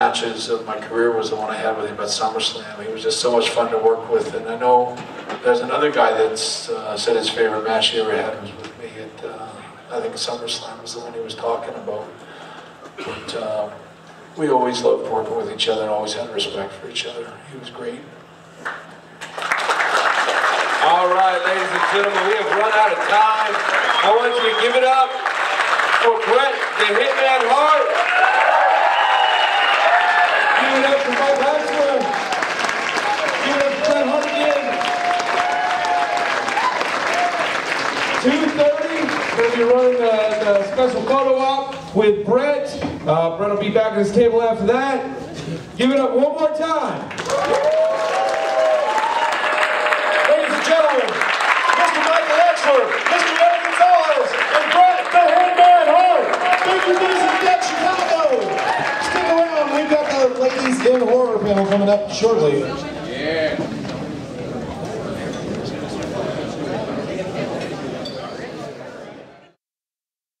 matches of my career was the one I had with him at SummerSlam. He was just so much fun to work with, and I know there's another guy that's uh, said his favorite match he ever had was with me at, uh, I think SummerSlam was the one he was talking about. But uh, we always loved working with each other and always had respect for each other. He was great. All right, ladies and gentlemen, we have run out of time. I want you to give it up for Bret the Hitman Hart. Give it up for Mike Haxler. Give it up for Bret Hart again. 2.30, we're going to be running the, the special photo op with Bret. Uh, Bret will be back at his table after that. Give it up one more time. Ladies and gentlemen, Mr. Michael Exler, Mr. Eddie Gonzalez, and Bret the Hitman Hart. Thank you, Music Deck Chicago. Stick around, we've got the ladies in horror panel coming up shortly. Yeah.